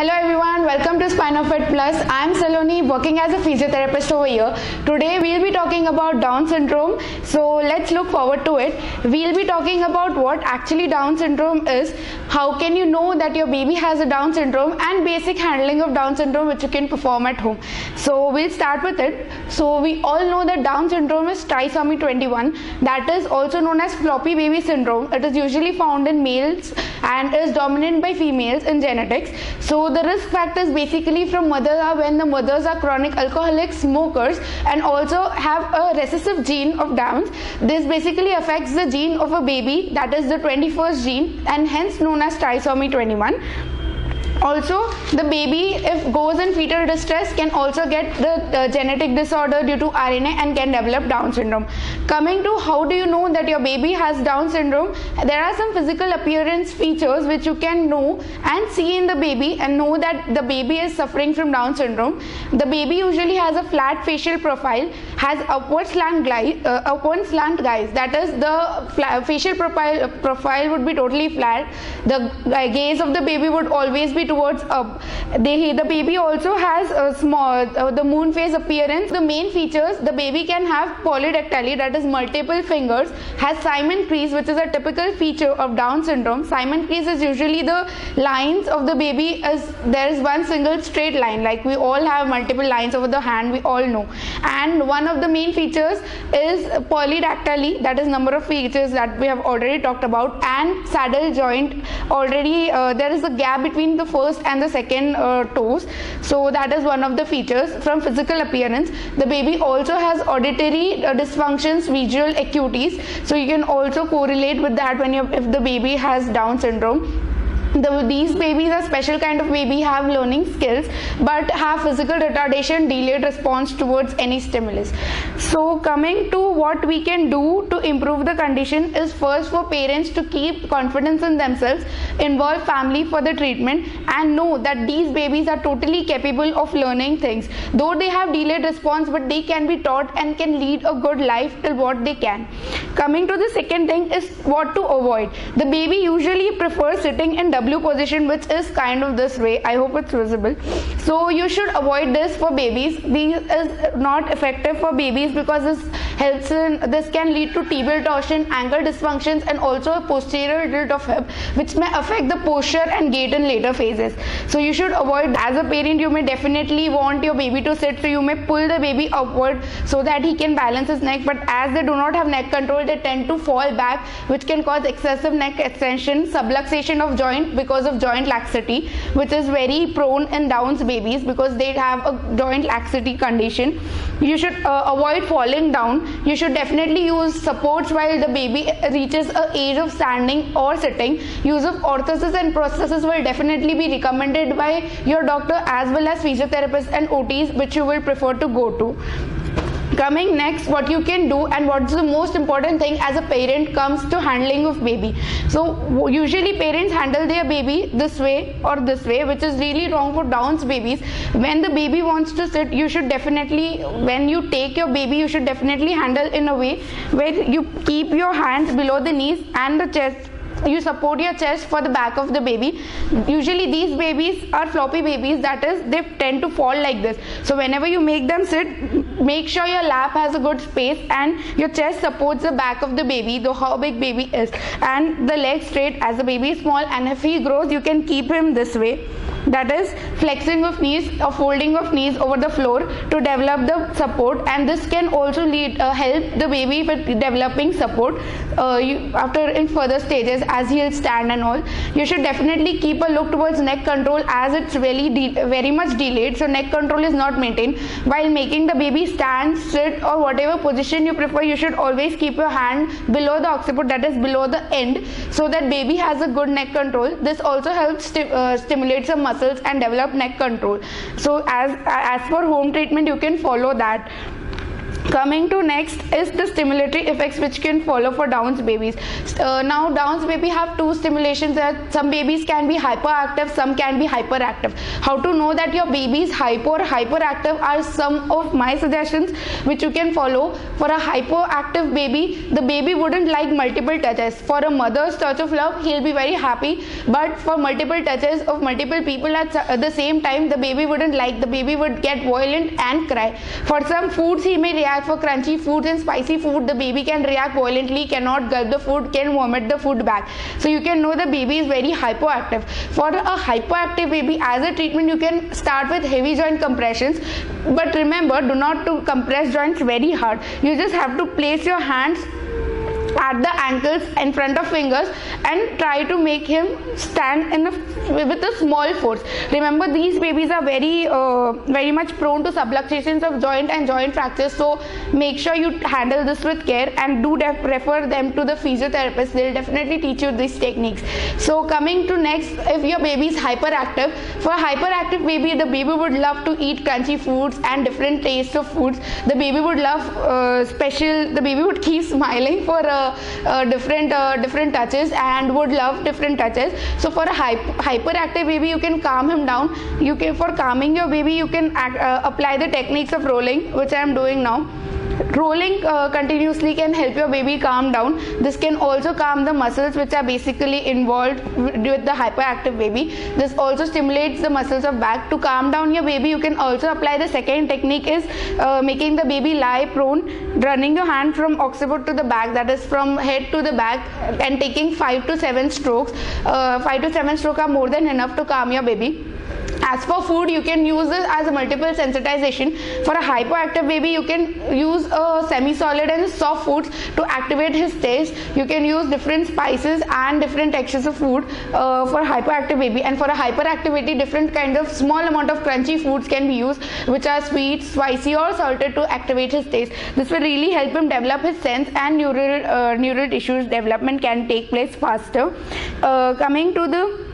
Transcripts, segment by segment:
Hello everyone, welcome to Spinofit Plus. I am Saloni working as a physiotherapist over here. Today we'll be talking about Down syndrome. So let's look forward to it. We'll be talking about what actually Down syndrome is, how can you know that your baby has a Down syndrome and basic handling of Down syndrome which you can perform at home. So we'll start with it. So we all know that Down syndrome is trisomy 21 that is also known as floppy baby syndrome. It is usually found in males and is dominant by females in genetics. So the risk factors basically from mothers are when the mothers are chronic alcoholic smokers and also have a recessive gene of Downs. This basically affects the gene of a baby that is the 21st gene and hence known as trisomy 21 also the baby if goes in fetal distress can also get the uh, genetic disorder due to rna and can develop down syndrome. Coming to how do you know that your baby has down syndrome there are some physical appearance features which you can know and see in the baby and know that the baby is suffering from down syndrome. The baby usually has a flat facial profile has upward slant uh, upward slant guys. That is the facial profile profile would be totally flat. The uh, gaze of the baby would always be towards up. They, the baby also has a small, uh, the moon face appearance. The main features, the baby can have polydactyly, that is multiple fingers, has simian crease, which is a typical feature of Down syndrome. simian crease is usually the lines of the baby as there is one single straight line, like we all have multiple lines over the hand, we all know. And one of the main features is polydactyly, that is number of features that we have already talked about, and saddle joint. Already uh, there is a gap between the first and the second uh, toes. So that is one of the features from physical appearance. The baby also has auditory uh, dysfunctions visual acuities. So you can also correlate with that when you if the baby has down syndrome the, these babies are special kind of baby have learning skills but have physical retardation delayed response towards any stimulus. So coming to what we can do to improve the condition is first for parents to keep confidence in themselves involve family for the treatment and know that these babies are totally capable of learning things. Though they have delayed response but they can be taught and can lead a good life till what they can. Coming to the second thing is what to avoid. The baby usually prefers sitting in W position which is kind of this way. I hope it's visible. So you should avoid this for babies. This is not effective for babies because this helps in this can lead to tibial torsion, ankle dysfunctions and also a posterior tilt of hip which may affect the posture and gait in later phases. So you should avoid as a parent you may definitely want your baby to sit so you may pull the baby upward so that he can balance his neck but as they do not have neck control they tend to fall back which can cause excessive neck extension, subluxation of joint because of joint laxity which is very prone in Downs babies because they have a joint laxity condition. You should uh, avoid falling down. You should definitely use supports while the baby reaches a age of standing or sitting. Use of orthoses and prosthesis will definitely be recommended by your doctor as well as physiotherapists and OTs which you will prefer to go to coming next what you can do and what's the most important thing as a parent comes to handling of baby. So usually parents handle their baby this way or this way which is really wrong for downs babies. When the baby wants to sit you should definitely when you take your baby you should definitely handle in a way where you keep your hands below the knees and the chest. You support your chest for the back of the baby. Usually these babies are floppy babies that is they tend to fall like this. So whenever you make them sit make sure your lap has a good space and your chest supports the back of the baby though how big baby is. And the legs straight as the baby is small and if he grows you can keep him this way that is flexing of knees or folding of knees over the floor to develop the support. And this can also lead uh, help the baby with developing support. Uh, you, after in further stages as he'll stand and all you should definitely keep a look towards neck control as it's really very much delayed. So neck control is not maintained. While making the baby stand sit or whatever position you prefer you should always keep your hand below the occiput that is below the end so that baby has a good neck control. This also helps sti uh, stimulate some muscles and develop neck control. So as as for home treatment you can follow that coming to next is the stimulatory effects which can follow for Down's babies. Uh, now Down's baby have two stimulations that some babies can be hyperactive, some can be hyperactive. How to know that your baby is hypo or hyperactive are some of my suggestions which you can follow. For a hyperactive baby, the baby wouldn't like multiple touches. For a mother's touch of love, he'll be very happy. But for multiple touches of multiple people at the same time, the baby wouldn't like. The baby would get violent and cry. For some foods, he may react for crunchy foods and spicy food the baby can react violently cannot gulp the food can vomit the food back. So you can know the baby is very hypoactive. For a hypoactive baby as a treatment you can start with heavy joint compressions. But remember do not to compress joints very hard. You just have to place your hands at the ankles in front of fingers and try to make him stand in a, with a small force. Remember these babies are very uh, very much prone to subluxations of joint and joint fractures. So make sure you handle this with care and do refer them to the physiotherapist. They'll definitely teach you these techniques. So coming to next if your baby is hyperactive for hyperactive baby the baby would love to eat crunchy foods and different tastes of foods. The baby would love uh, special the baby would keep smiling for uh, uh, different uh, different touches and would love different touches. So for a hyper, hyperactive baby you can calm him down. You can for calming your baby you can act, uh, apply the techniques of rolling which i am doing now rolling uh, continuously can help your baby calm down. This can also calm the muscles which are basically involved with the hyperactive baby. This also stimulates the muscles of back to calm down your baby. You can also apply the second technique is uh, making the baby lie prone running your hand from occiput to the back that is from head to the back and taking 5 to 7 strokes. Uh, 5 to 7 strokes are more than enough to calm your baby as for food you can use this as a multiple sensitization. For a hypoactive baby you can use a semi-solid and soft foods to activate his taste. You can use different spices and different textures of food uh, for hypoactive baby. And for a hyperactivity different kind of small amount of crunchy foods can be used which are sweet spicy or salted to activate his taste. This will really help him develop his sense and neural uh, neural tissues development can take place faster. Uh, coming to the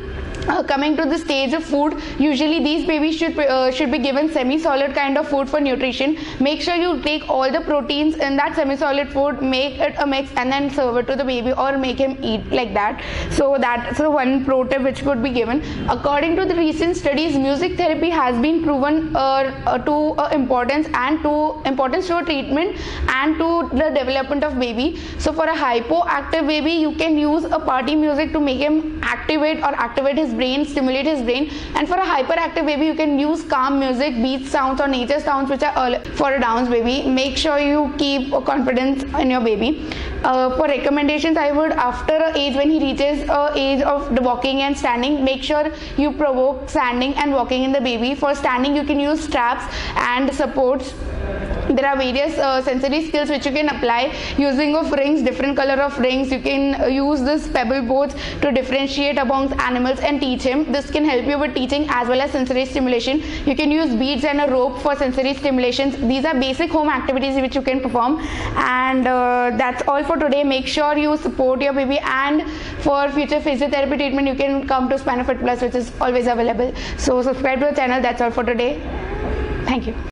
uh, coming to the stage of food usually these babies should uh, should be given semi solid kind of food for nutrition. Make sure you take all the proteins in that semi solid food make it a mix and then serve it to the baby or make him eat like that. So that's the one pro tip which could be given. According to the recent studies music therapy has been proven uh, uh to uh, importance and to importance to treatment and to the development of baby. So for a hypoactive baby you can use a party music to make him activate or activate his brain, stimulate his brain. And for a hyperactive baby, you can use calm music, beach sounds or nature sounds which are for a Down's baby. Make sure you keep a confidence in your baby. Uh, for recommendations, I would after a age when he reaches a age of walking and standing, make sure you provoke standing and walking in the baby. For standing, you can use straps and supports. There are various uh, sensory skills which you can apply using of rings different color of rings. You can uh, use this pebble boards to differentiate amongst animals and teach him. This can help you with teaching as well as sensory stimulation. You can use beads and a rope for sensory stimulations. These are basic home activities which you can perform. And uh, that's all for today. Make sure you support your baby and for future physiotherapy treatment you can come to Spinofit Plus which is always available. So subscribe to the channel. That's all for today. Thank you